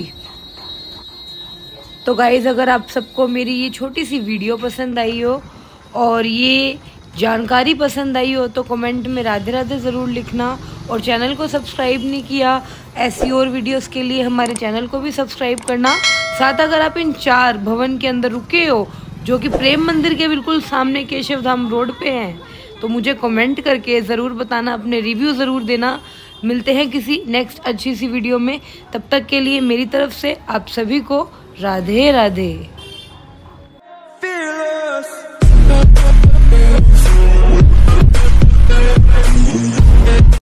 होती तो गाइज़ अगर आप सबको मेरी ये छोटी सी वीडियो पसंद आई हो और ये जानकारी पसंद आई हो तो कमेंट में राधे राधे ज़रूर लिखना और चैनल को सब्सक्राइब नहीं किया, ऐसी और वीडियोस के लिए हमारे चैनल को भी सब्सक्राइब करना। साथ अगर आप इन चार भवन के अंदर रुके हो, जो कि प्रेम मंदिर के बिल्कुल सामने केशव धाम रोड पे हैं तो मुझे कमेंट करके ज़रूर बताना, अपने रिव्यू ज़रूर देना। मिलते हैं किसी नेक्स्ट अच्छी सी वीडियो में। तब तक के लिए मेरी तरफ़ से आप सभी को राधे राधे